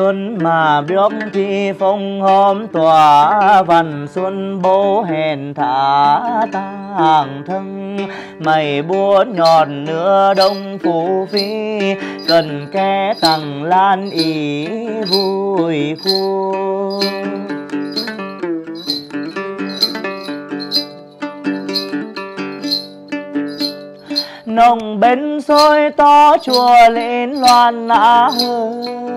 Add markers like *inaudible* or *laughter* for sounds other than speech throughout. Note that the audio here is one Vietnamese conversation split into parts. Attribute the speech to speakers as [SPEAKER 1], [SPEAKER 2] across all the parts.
[SPEAKER 1] xuân mà biếc thì phong hôm tỏa văn xuân bố hẹn thả tàng thân. Mày buốt nhọn nửa đông phú phi, cần kẻ tặng lan ý vui khu nồng bên sôi to chùa lên loan nã hương.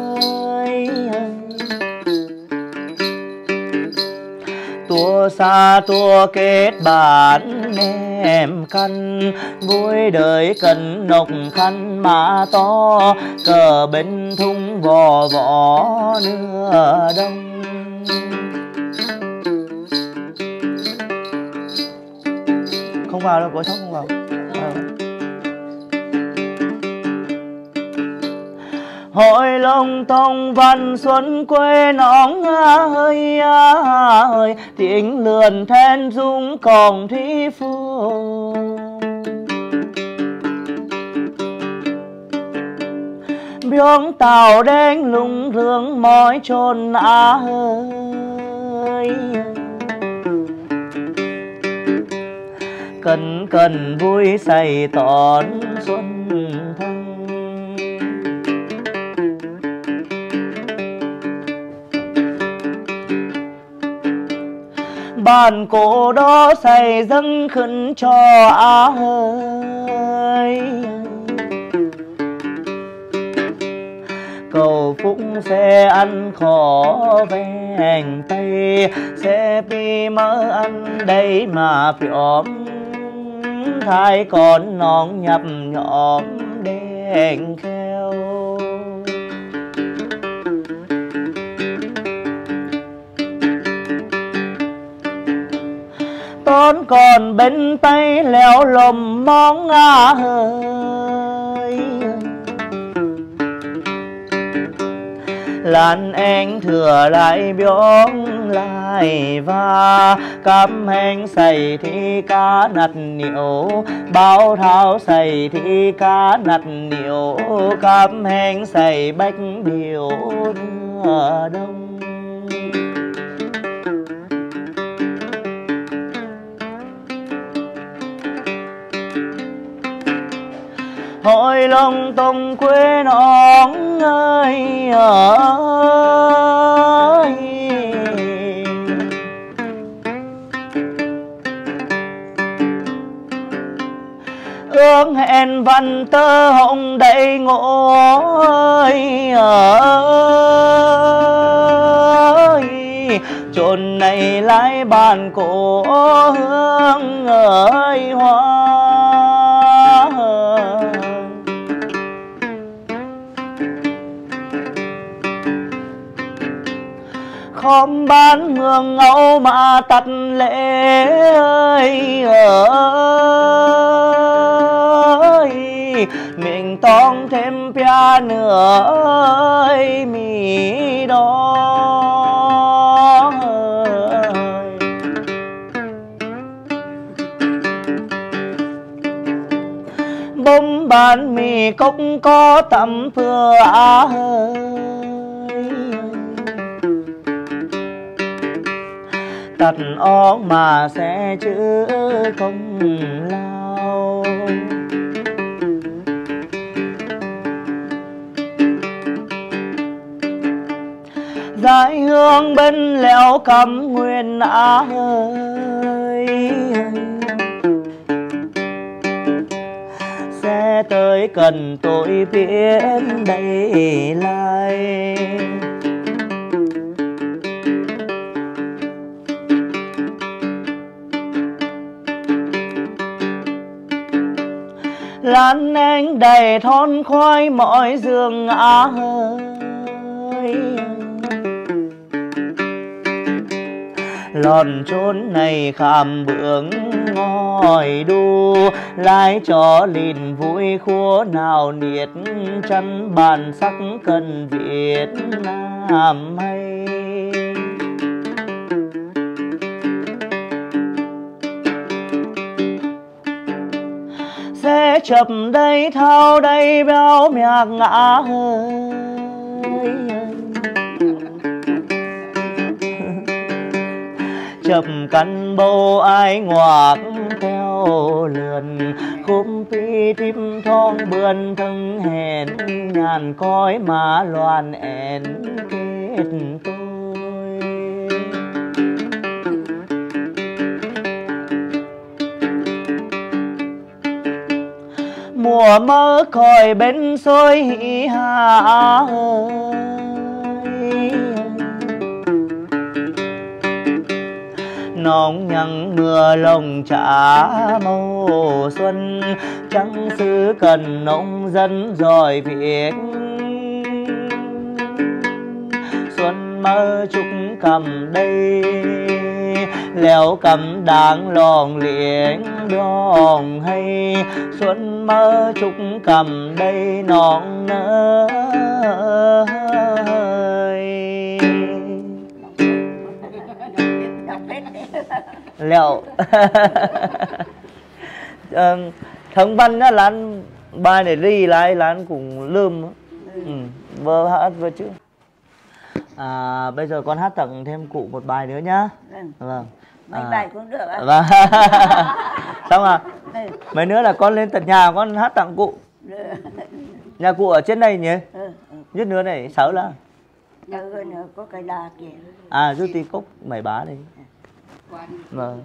[SPEAKER 1] Tua xa tua kết bạn, em khăn. Vui đời cần nộc khăn mà to, cờ bên thung vò võ nửa đông. Không vào đâu có sóc không vào. Hội long thông văn xuân quê nóng ơi ơi tiếng lượn then dung cổng thủy phương. Biếng tàu đen lung rương mỏi trôn á ơi cần cần vui say tón xuân bàn cổ đó xây dâng khấn cho á hơi. Cầu phúc sẽ ăn khó vẹn tay, sẽ bị mơ ăn đây mà phióm thai con non nhập nhõm đen khe tón còn bên tay leo lồm món à hơi. Lan anh thừa lại biếng lại và cắm hen xây thì cá nặt niệu, bao thao xây thì cá nặt niệu, cắm hen xây bách điều nửa đông. Hội lòng tông quê nón ơi ơi. Ước hẹn văn tơ hồng đầy ngộ ơi ơi. Chốn này lại bàn cổ hương ơi hoa không bán mương ngẫu mà tắt lễ ơi ơi. Mình tông thêm pia nữa ơi, mì đó bông bán mì cũng có tầm thừa ơi tật óc mà sẽ chữ công lao. Dải hương bên lẽo cầm nguyên á ơi sẽ tới cần tôi biết đây lại. Lan anh đầy thon khoai mọi giường á ơi lòn chốn này khảm bướng ngồi đu, lái cho lìn vui khua nào niết chân, bàn sắc cần việt nam hay. bé chập đây, thao đây, béo mẹ ngã hơi. Chập căn bầu ai ngoạc theo lườn khúc phi tim thong bươn thân hèn, nhàn cõi mà loan ẹn kết mùa mơ khỏi bên xôi hạ nóng nhằng mưa lồng trả màu xuân, trắng xứ cần nông dân giỏi việc xuân mơ chúc cầm đây leo cầm đáng lòng liếng đòn hay xuân mơ chúc cầm đây non nỡ liệu? *laughs* Ờ, thằng văn á là anh bài này ri lại là anh cũng lơm ừ. vơ hát vơ chứ à, bây giờ con hát tặng thêm cụ một bài nữa nhá.
[SPEAKER 2] Vâng.
[SPEAKER 1] vâng
[SPEAKER 2] Mấy
[SPEAKER 1] À.
[SPEAKER 2] bài cũng được ạ.
[SPEAKER 1] vâng *laughs* xong à
[SPEAKER 2] Ừ,
[SPEAKER 1] mấy nữa là con lên tận nhà con hát tặng cụ
[SPEAKER 2] được.
[SPEAKER 1] nhà cụ ở trên này nhỉ
[SPEAKER 2] Ừ, ừ.
[SPEAKER 1] nhất nữa này sáu là
[SPEAKER 2] Nhà ơi nữa có cái đà kìa.
[SPEAKER 1] à rút tí cốc mày bá đây vâng